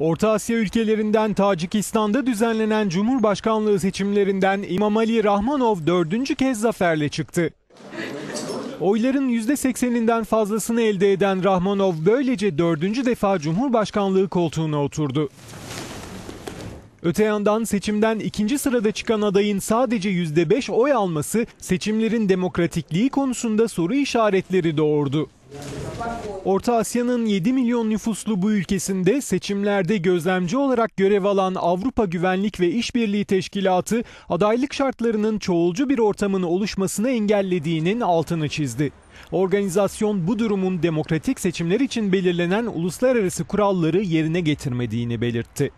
Orta Asya ülkelerinden Tacikistan'da düzenlenen Cumhurbaşkanlığı seçimlerinden İmamali Rahmanov dördüncü kez zaferle çıktı. Oyların %80'inden fazlasını elde eden Rahmanov böylece dördüncü defa Cumhurbaşkanlığı koltuğuna oturdu. Öte yandan seçimden ikinci sırada çıkan adayın sadece %5 oy alması seçimlerin demokratikliği konusunda soru işaretleri doğurdu. Orta Asya'nın 7 milyon nüfuslu bu ülkesinde seçimlerde gözlemci olarak görev alan Avrupa Güvenlik ve İşbirliği Teşkilatı adaylık şartlarının çoğulcu bir ortamın oluşmasını engellediğinin altını çizdi. Organizasyon bu durumun demokratik seçimler için belirlenen uluslararası kuralları yerine getirmediğini belirtti.